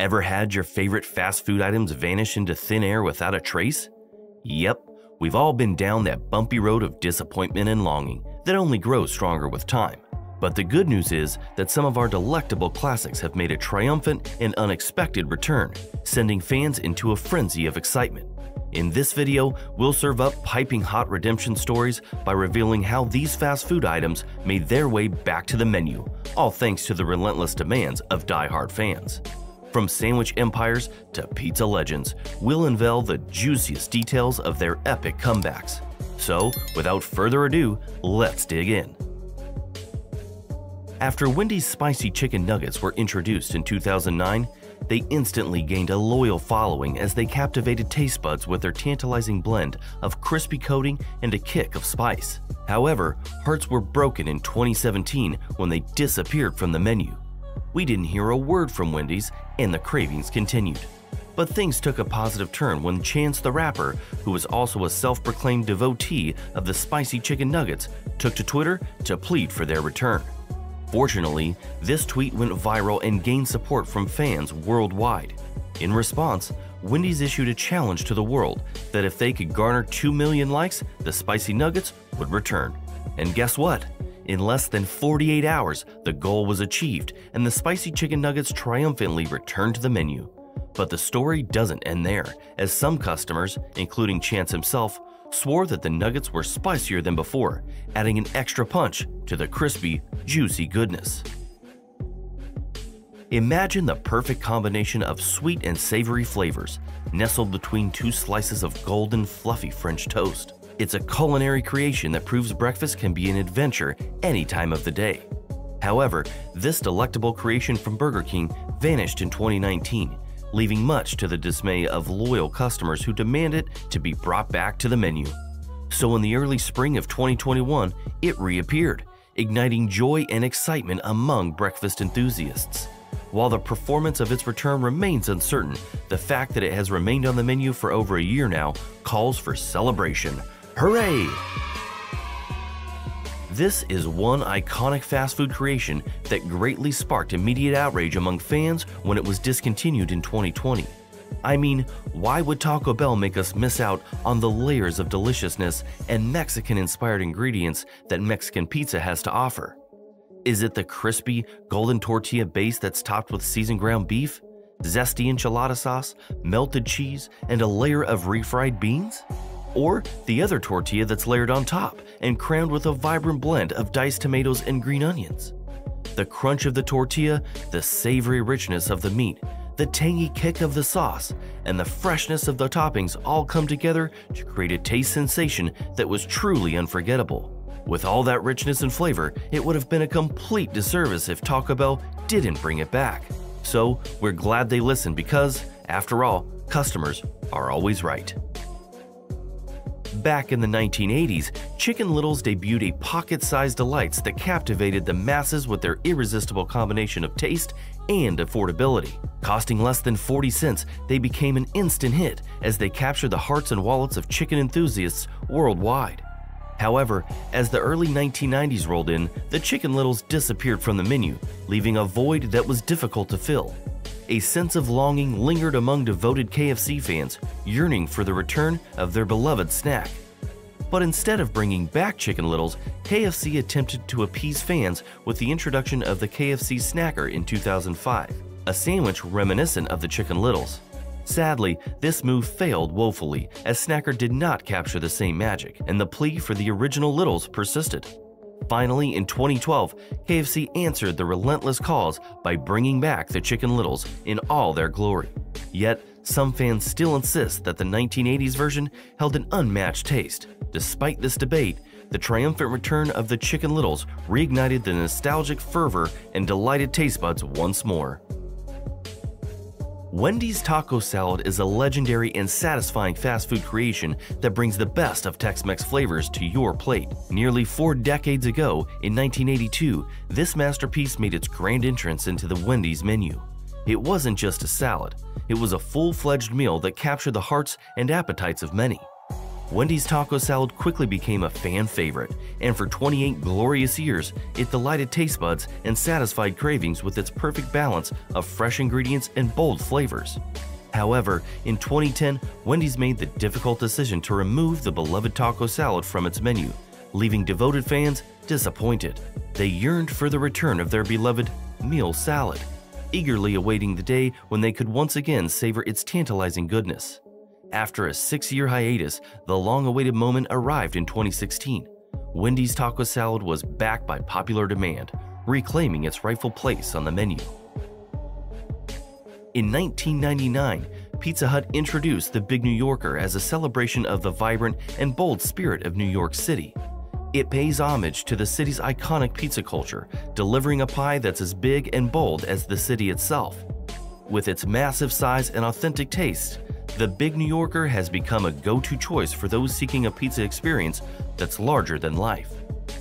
Ever had your favorite fast food items vanish into thin air without a trace? Yep, we've all been down that bumpy road of disappointment and longing that only grows stronger with time. But the good news is that some of our delectable classics have made a triumphant and unexpected return, sending fans into a frenzy of excitement. In this video, we'll serve up piping hot redemption stories by revealing how these fast food items made their way back to the menu, all thanks to the relentless demands of die-hard fans. From sandwich empires to pizza legends, we'll unveil the juiciest details of their epic comebacks. So, without further ado, let's dig in. After Wendy's spicy chicken nuggets were introduced in 2009, they instantly gained a loyal following as they captivated taste buds with their tantalizing blend of crispy coating and a kick of spice. However, hearts were broken in 2017 when they disappeared from the menu. We didn't hear a word from Wendy's and the cravings continued. But things took a positive turn when Chance the Rapper, who was also a self-proclaimed devotee of the spicy chicken nuggets, took to Twitter to plead for their return. Fortunately, this tweet went viral and gained support from fans worldwide. In response, Wendy's issued a challenge to the world that if they could garner 2 million likes, the spicy nuggets would return. And guess what? In less than 48 hours, the goal was achieved and the spicy chicken nuggets triumphantly returned to the menu. But the story doesn't end there, as some customers, including Chance himself, swore that the nuggets were spicier than before, adding an extra punch to the crispy, juicy goodness. Imagine the perfect combination of sweet and savory flavors, nestled between two slices of golden, fluffy French toast. It's a culinary creation that proves breakfast can be an adventure any time of the day. However, this delectable creation from Burger King vanished in 2019, leaving much to the dismay of loyal customers who demand it to be brought back to the menu. So in the early spring of 2021, it reappeared, igniting joy and excitement among breakfast enthusiasts. While the performance of its return remains uncertain, the fact that it has remained on the menu for over a year now calls for celebration. Hooray! This is one iconic fast food creation that greatly sparked immediate outrage among fans when it was discontinued in 2020. I mean, why would Taco Bell make us miss out on the layers of deliciousness and Mexican-inspired ingredients that Mexican pizza has to offer? Is it the crispy, golden tortilla base that's topped with seasoned ground beef, zesty enchilada sauce, melted cheese, and a layer of refried beans? Or the other tortilla that's layered on top and crowned with a vibrant blend of diced tomatoes and green onions. The crunch of the tortilla, the savory richness of the meat, the tangy kick of the sauce, and the freshness of the toppings all come together to create a taste sensation that was truly unforgettable. With all that richness and flavor, it would have been a complete disservice if Taco Bell didn't bring it back. So, we're glad they listened because, after all, customers are always right. Back in the 1980s, Chicken Littles debuted a pocket-sized delights that captivated the masses with their irresistible combination of taste and affordability. Costing less than 40 cents, they became an instant hit as they captured the hearts and wallets of chicken enthusiasts worldwide. However, as the early 1990s rolled in, the Chicken Littles disappeared from the menu, leaving a void that was difficult to fill a sense of longing lingered among devoted KFC fans yearning for the return of their beloved snack. But instead of bringing back Chicken Littles, KFC attempted to appease fans with the introduction of the KFC Snacker in 2005, a sandwich reminiscent of the Chicken Littles. Sadly, this move failed woefully as Snacker did not capture the same magic, and the plea for the original Littles persisted. Finally, in 2012, KFC answered the relentless calls by bringing back the Chicken Littles in all their glory. Yet, some fans still insist that the 1980s version held an unmatched taste. Despite this debate, the triumphant return of the Chicken Littles reignited the nostalgic fervor and delighted taste buds once more. Wendy's Taco Salad is a legendary and satisfying fast food creation that brings the best of Tex-Mex flavors to your plate. Nearly four decades ago, in 1982, this masterpiece made its grand entrance into the Wendy's menu. It wasn't just a salad, it was a full-fledged meal that captured the hearts and appetites of many. Wendy's taco salad quickly became a fan favorite, and for 28 glorious years, it delighted taste buds and satisfied cravings with its perfect balance of fresh ingredients and bold flavors. However, in 2010, Wendy's made the difficult decision to remove the beloved taco salad from its menu, leaving devoted fans disappointed. They yearned for the return of their beloved meal salad, eagerly awaiting the day when they could once again savor its tantalizing goodness. After a six year hiatus, the long awaited moment arrived in 2016. Wendy's taco salad was back by popular demand, reclaiming its rightful place on the menu. In 1999, Pizza Hut introduced the Big New Yorker as a celebration of the vibrant and bold spirit of New York City. It pays homage to the city's iconic pizza culture, delivering a pie that's as big and bold as the city itself. With its massive size and authentic taste, the Big New Yorker has become a go-to choice for those seeking a pizza experience that's larger than life.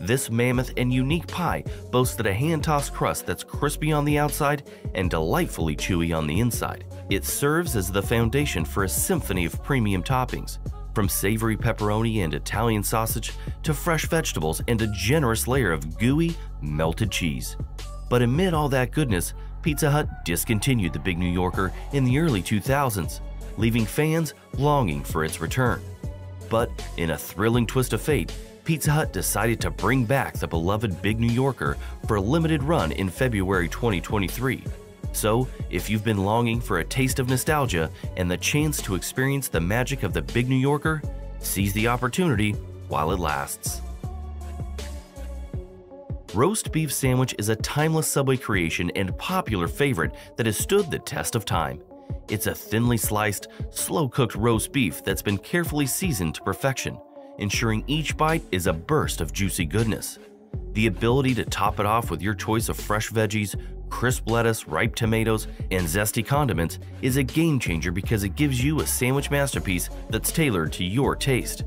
This mammoth and unique pie boasted a hand-tossed crust that's crispy on the outside and delightfully chewy on the inside. It serves as the foundation for a symphony of premium toppings, from savory pepperoni and Italian sausage to fresh vegetables and a generous layer of gooey, melted cheese. But amid all that goodness, Pizza Hut discontinued the Big New Yorker in the early 2000s leaving fans longing for its return. But in a thrilling twist of fate, Pizza Hut decided to bring back the beloved Big New Yorker for a limited run in February 2023. So, if you've been longing for a taste of nostalgia and the chance to experience the magic of the Big New Yorker, seize the opportunity while it lasts. Roast beef sandwich is a timeless Subway creation and popular favorite that has stood the test of time. It's a thinly sliced, slow cooked roast beef that's been carefully seasoned to perfection, ensuring each bite is a burst of juicy goodness. The ability to top it off with your choice of fresh veggies, crisp lettuce, ripe tomatoes, and zesty condiments is a game changer because it gives you a sandwich masterpiece that's tailored to your taste.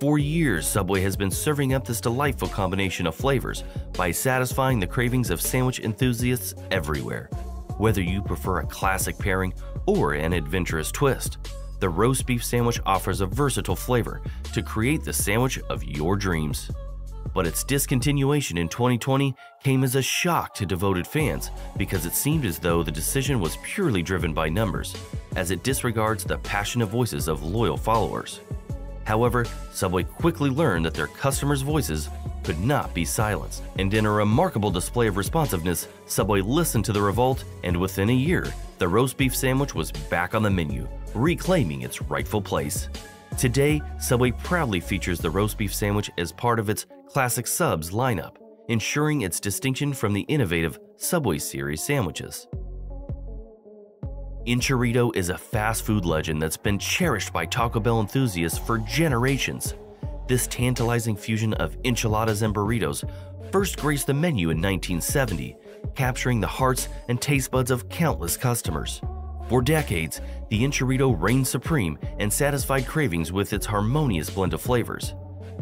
For years, Subway has been serving up this delightful combination of flavors by satisfying the cravings of sandwich enthusiasts everywhere. Whether you prefer a classic pairing or an adventurous twist, the roast beef sandwich offers a versatile flavor to create the sandwich of your dreams. But its discontinuation in 2020 came as a shock to devoted fans because it seemed as though the decision was purely driven by numbers, as it disregards the passionate voices of loyal followers. However, Subway quickly learned that their customers' voices could not be silenced, and in a remarkable display of responsiveness, Subway listened to the revolt, and within a year, the roast beef sandwich was back on the menu, reclaiming its rightful place. Today, Subway proudly features the roast beef sandwich as part of its Classic Subs lineup, ensuring its distinction from the innovative Subway series sandwiches. Enchirito is a fast food legend that's been cherished by Taco Bell enthusiasts for generations. This tantalizing fusion of enchiladas and burritos first graced the menu in 1970, capturing the hearts and taste buds of countless customers. For decades, the Enchirito reigned supreme and satisfied cravings with its harmonious blend of flavors.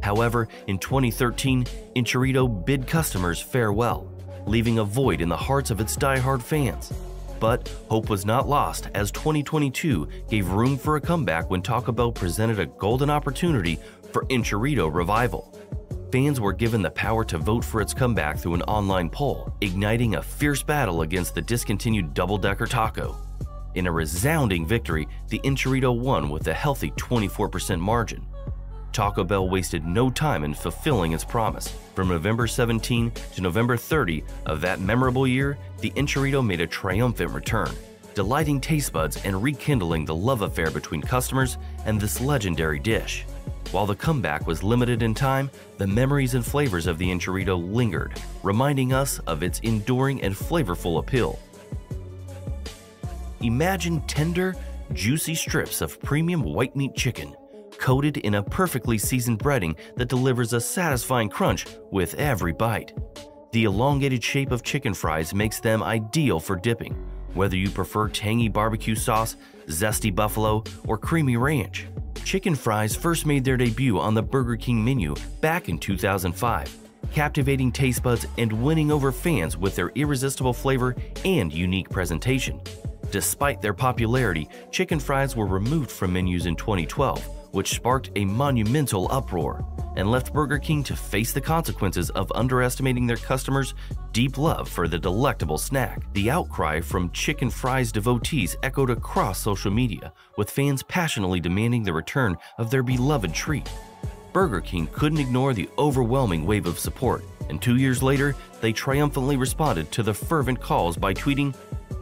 However, in 2013, Enchirito bid customers farewell, leaving a void in the hearts of its die-hard fans. But hope was not lost as 2022 gave room for a comeback when Taco Bell presented a golden opportunity for Enchirito revival. Fans were given the power to vote for its comeback through an online poll, igniting a fierce battle against the discontinued double-decker taco. In a resounding victory, the Enchirito won with a healthy 24% margin. Taco Bell wasted no time in fulfilling its promise. From November 17 to November 30 of that memorable year, the Enchirito made a triumphant return, delighting taste buds and rekindling the love affair between customers and this legendary dish. While the comeback was limited in time, the memories and flavors of the Enchirito lingered, reminding us of its enduring and flavorful appeal. Imagine tender, juicy strips of premium white meat chicken coated in a perfectly seasoned breading that delivers a satisfying crunch with every bite. The elongated shape of chicken fries makes them ideal for dipping, whether you prefer tangy barbecue sauce, zesty buffalo, or creamy ranch. Chicken fries first made their debut on the Burger King menu back in 2005, captivating taste buds and winning over fans with their irresistible flavor and unique presentation. Despite their popularity, chicken fries were removed from menus in 2012, which sparked a monumental uproar and left Burger King to face the consequences of underestimating their customers' deep love for the delectable snack. The outcry from chicken fries devotees echoed across social media, with fans passionately demanding the return of their beloved treat. Burger King couldn't ignore the overwhelming wave of support, and two years later, they triumphantly responded to the fervent calls by tweeting,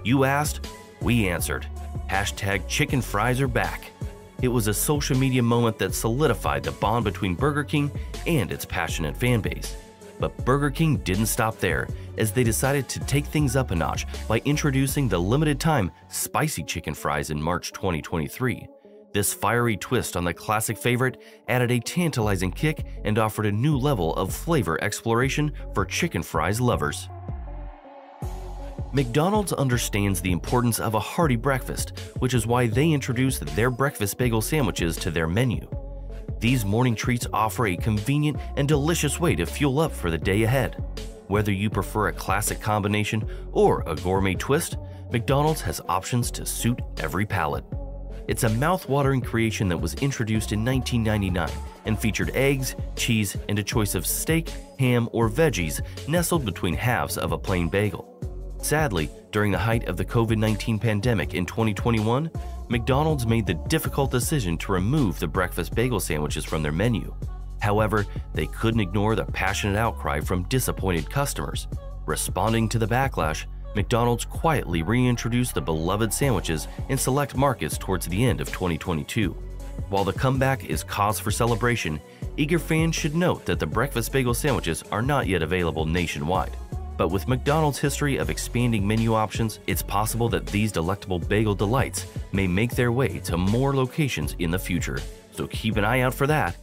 You asked, we answered. Hashtag chicken fries are back. It was a social media moment that solidified the bond between Burger King and its passionate fanbase. But Burger King didn't stop there, as they decided to take things up a notch by introducing the limited time spicy chicken fries in March 2023. This fiery twist on the classic favorite added a tantalizing kick and offered a new level of flavor exploration for chicken fries lovers. McDonald's understands the importance of a hearty breakfast, which is why they introduced their breakfast bagel sandwiches to their menu. These morning treats offer a convenient and delicious way to fuel up for the day ahead. Whether you prefer a classic combination or a gourmet twist, McDonald's has options to suit every palate. It's a mouth-watering creation that was introduced in 1999 and featured eggs, cheese, and a choice of steak, ham, or veggies nestled between halves of a plain bagel. Sadly, during the height of the COVID 19 pandemic in 2021, McDonald's made the difficult decision to remove the breakfast bagel sandwiches from their menu. However, they couldn't ignore the passionate outcry from disappointed customers. Responding to the backlash, McDonald's quietly reintroduced the beloved sandwiches in select markets towards the end of 2022. While the comeback is cause for celebration, eager fans should note that the breakfast bagel sandwiches are not yet available nationwide. But with McDonald's history of expanding menu options, it's possible that these delectable bagel delights may make their way to more locations in the future. So keep an eye out for that